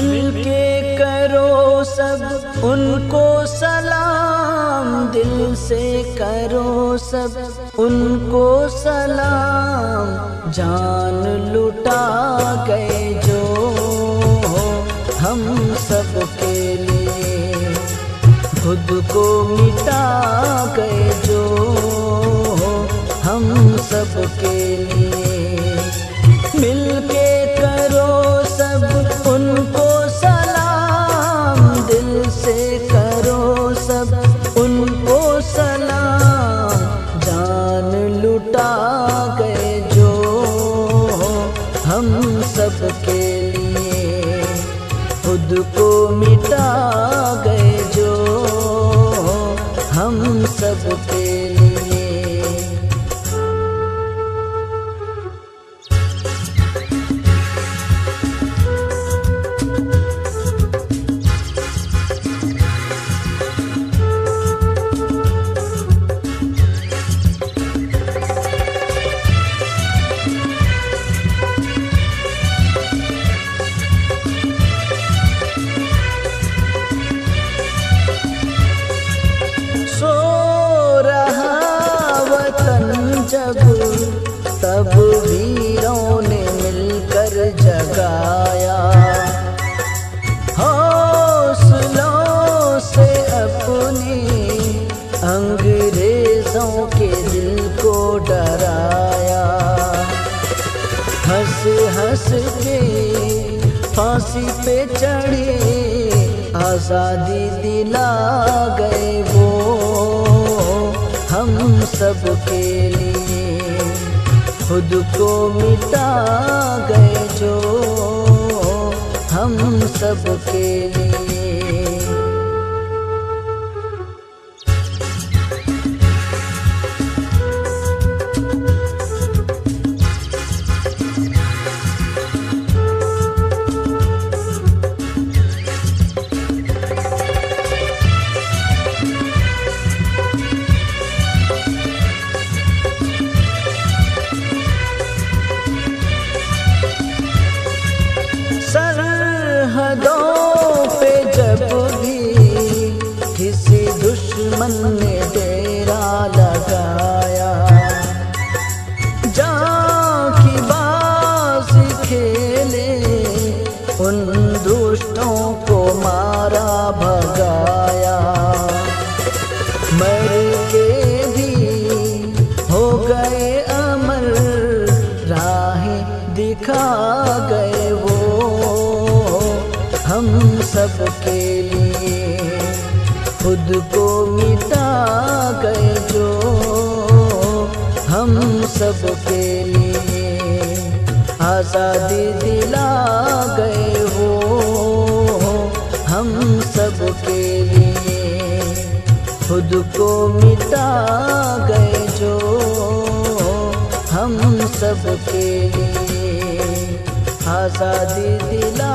मिलके करो सब, उनको सलाम, दिल से करो सब, उनको सलाम। जान लुटा गए जो हो हम सब के लिए, खुद को मिटा गए जो से करो सब, उनको सलाम। जान लुटा गए जो हम सब के लिए। खुद को मिटा जब, तब वीरों ने मिलकर जगाया। हौसलों से अपने अंग्रेज़ों के दिल को डराया। हंस हंस के फांसी पे चढ़े, आज़ादी दिला गए वो। हम सब के खुद को मिटा गए जो हम सबके लिए। खुद को मिटा गए जो हम सब के लिए आज़ादी दिला गए हो, हम सब के लिए। खुद को मिटा गए जो हम सब के लिए। आज़ादी दिला